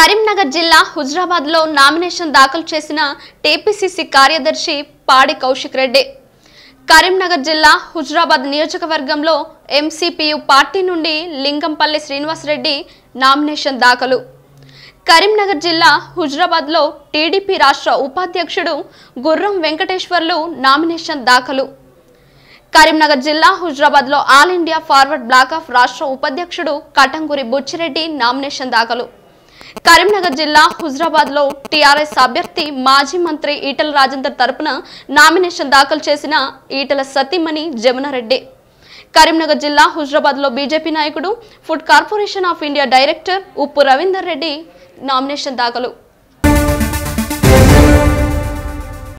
కరీంనగర్ జిల్లా హుజరాబాద్లో నామినేషన్ దాఖలు చేసిన టీపీసీసీ కార్యదర్శి పాడి కౌశిక్ రెడ్డి. కరీంనగర్ జిల్లా హుజరాబాద్ నియోజకవర్గంలో ఎంసీపీయు పార్టీ నుండి లింగంపల్లి శ్రీనివాసరెడ్డి నామినేషన్ దాఖలు. కరీంనగర్ జిల్లా హుజరాబాద్లో టీడీపీ రాష్ట్ర ఉపాధ్యక్షుడు గుర్రం వెంకటేశ్వర్లు నామినేషన్ దాఖలు. కరీంనగర్ జిల్లా హుజరాబాద్లో All India Forward Bloc of రాష్ట్ర ఉపాధ్యక్షుడు కటంగురి బుచ్చిరెడ్డి నామినేషన్ దాఖలు. కరీంనగర్ జిల్లా హుజరాబాద్లో టీఆర్ఎస్ అభ్యర్థి మాజీ మంత్రి ఈటల రాజేందర్ తరపున నామినేషన్ దాఖలు చేసిన ఈటల సతీమణి జమునారెడ్డి. కరీంనగర్ జిల్లా హుజరాబాద్లో బీజేపీ నాయకుడు Food Corporation of India director Uppu Ravinder Reddy nomination దాఖలు.